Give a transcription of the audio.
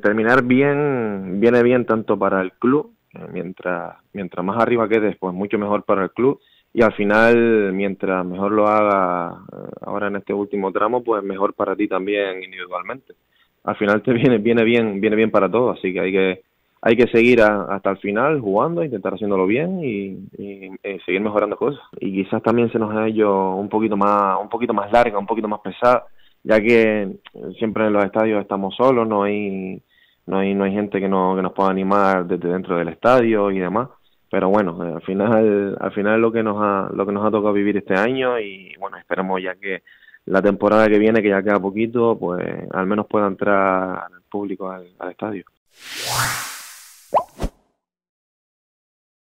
Terminar bien viene bien tanto para el club, eh, mientras, mientras más arriba quedes, pues mucho mejor para el club y al final, mientras mejor lo haga eh, ahora en este último tramo, pues mejor para ti también individualmente. Al final te viene, viene bien, viene bien para todos, así que hay que hay que seguir hasta el final jugando, intentar haciéndolo bien y, seguir mejorando cosas. Y quizás también se nos ha hecho un poquito más, un poquito más larga, un poquito más pesada, ya que siempre en los estadios estamos solos, no hay, no hay, no hay gente que, no, que nos pueda animar desde dentro del estadio y demás. Pero bueno, al final, al final lo que nos ha, lo que nos ha tocado vivir este año y bueno, esperemos ya que la temporada que viene, que ya queda poquito, pues al menos pueda entrar el público al estadio.